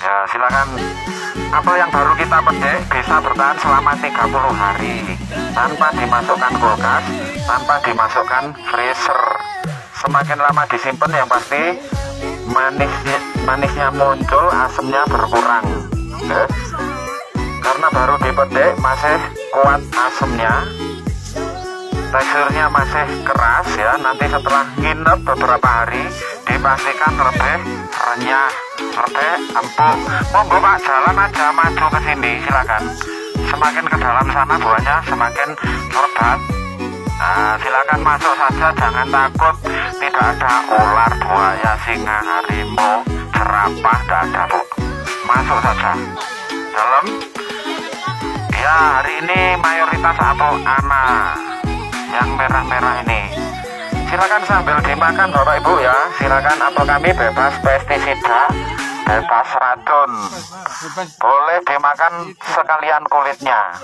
Ya silakan apel yang baru kita petik bisa bertahan selama 30 hari tanpa dimasukkan kulkas, tanpa dimasukkan freezer. Semakin lama disimpan yang pasti manisnya manisnya muncul, asamnya berkurang. Ya. Karena baru dipetik masih kuat asamnya, teksturnya masih keras ya. Nanti setelah nginep beberapa hari dipastikan lebih renyah. Lebih empuk. Monggo pak. Jalan aja maju ke sini. Silakan. Semakin ke dalam sana buahnya semakin lebat. Nah silakan masuk saja. Jangan takut. Tidak ada ular buaya singa harimau jerapah tidak ada bu masuk saja. Dalam. Ya hari ini mayoritas atau anak yang merah-merah ini. Silakan sambil dimakan bapak ibu ya. Silakan apel kami bebas pestisida bebas racun boleh dimakan sekalian kulitnya